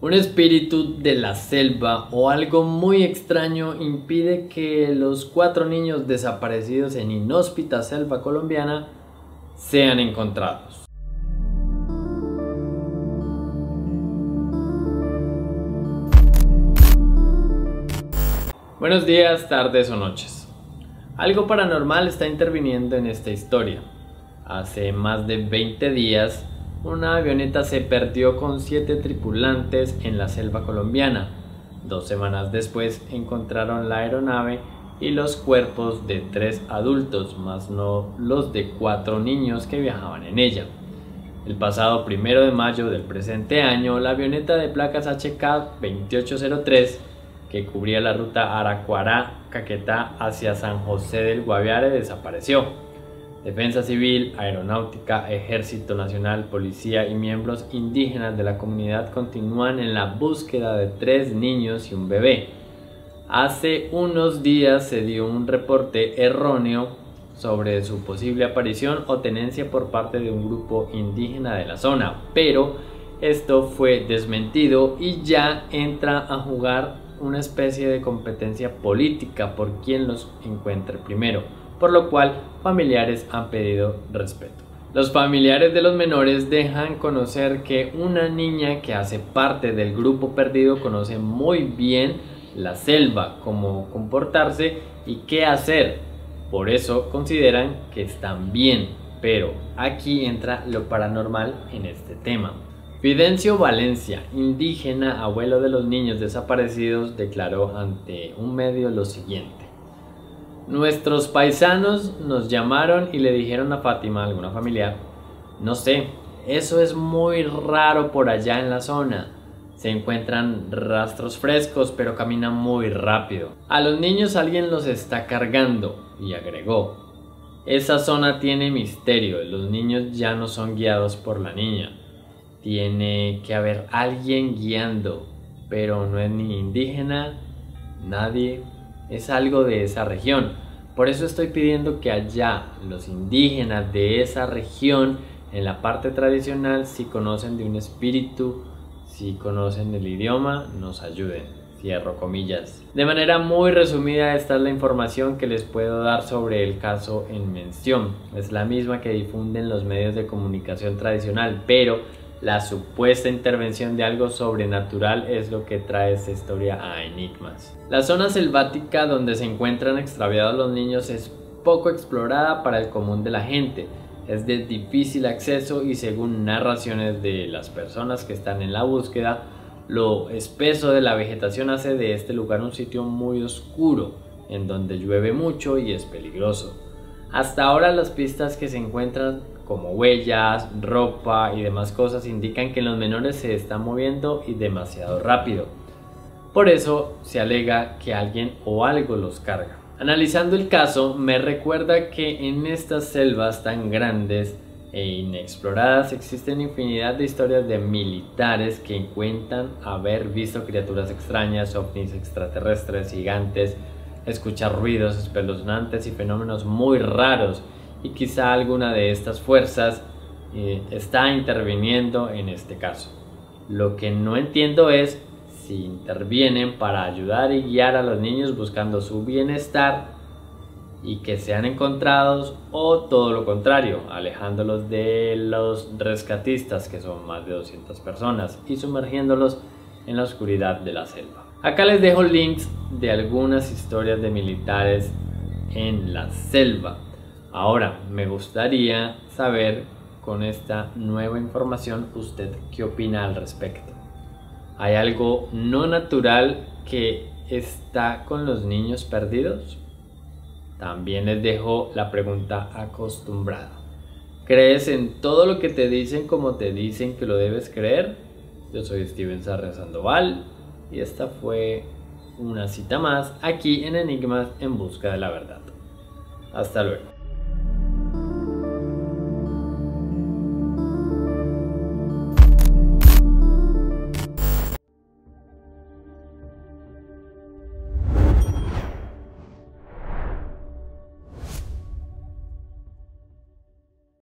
Un espíritu de la selva o algo muy extraño impide que los cuatro niños desaparecidos en inhóspita selva colombiana sean encontrados. Buenos días, tardes o noches. Algo paranormal está interviniendo en esta historia. Hace más de 20 días, una avioneta se perdió con siete tripulantes en la selva colombiana. Dos semanas después encontraron la aeronave y los cuerpos de tres adultos, más no los de cuatro niños que viajaban en ella. El pasado primero de mayo del presente año, la avioneta de placas HK 2803 que cubría la ruta Aracuará-Caquetá hacia San José del Guaviare desapareció. Defensa Civil, Aeronáutica, Ejército Nacional, Policía y miembros indígenas de la comunidad continúan en la búsqueda de tres niños y un bebé. Hace unos días se dio un reporte erróneo sobre su posible aparición o tenencia por parte de un grupo indígena de la zona, pero esto fue desmentido y ya entra a jugar una especie de competencia política por quien los encuentre primero por lo cual familiares han pedido respeto. Los familiares de los menores dejan conocer que una niña que hace parte del grupo perdido conoce muy bien la selva, cómo comportarse y qué hacer. Por eso consideran que están bien, pero aquí entra lo paranormal en este tema. Fidencio Valencia, indígena, abuelo de los niños desaparecidos, declaró ante un medio lo siguiente. Nuestros paisanos nos llamaron y le dijeron a Fátima, alguna familiar, no sé, eso es muy raro por allá en la zona. Se encuentran rastros frescos pero caminan muy rápido. A los niños alguien los está cargando y agregó. Esa zona tiene misterio, los niños ya no son guiados por la niña. Tiene que haber alguien guiando, pero no es ni indígena, nadie es algo de esa región. Por eso estoy pidiendo que allá los indígenas de esa región, en la parte tradicional, si conocen de un espíritu, si conocen el idioma, nos ayuden. Cierro comillas. De manera muy resumida, esta es la información que les puedo dar sobre el caso en mención. Es la misma que difunden los medios de comunicación tradicional, pero la supuesta intervención de algo sobrenatural es lo que trae esta historia a enigmas. La zona selvática donde se encuentran extraviados los niños es poco explorada para el común de la gente. Es de difícil acceso y según narraciones de las personas que están en la búsqueda, lo espeso de la vegetación hace de este lugar un sitio muy oscuro, en donde llueve mucho y es peligroso. Hasta ahora las pistas que se encuentran como huellas, ropa y demás cosas indican que los menores se están moviendo y demasiado rápido. Por eso se alega que alguien o algo los carga. Analizando el caso, me recuerda que en estas selvas tan grandes e inexploradas existen infinidad de historias de militares que cuentan haber visto criaturas extrañas, ovnis extraterrestres, gigantes, escuchar ruidos espeluznantes y fenómenos muy raros y quizá alguna de estas fuerzas eh, está interviniendo en este caso. Lo que no entiendo es si intervienen para ayudar y guiar a los niños buscando su bienestar y que sean encontrados o todo lo contrario, alejándolos de los rescatistas que son más de 200 personas y sumergiéndolos en la oscuridad de la selva. Acá les dejo links de algunas historias de militares en la selva Ahora, me gustaría saber con esta nueva información usted qué opina al respecto. ¿Hay algo no natural que está con los niños perdidos? También les dejo la pregunta acostumbrada. ¿Crees en todo lo que te dicen como te dicen que lo debes creer? Yo soy Steven Sarre Sandoval y esta fue una cita más aquí en Enigmas en busca de la verdad. Hasta luego.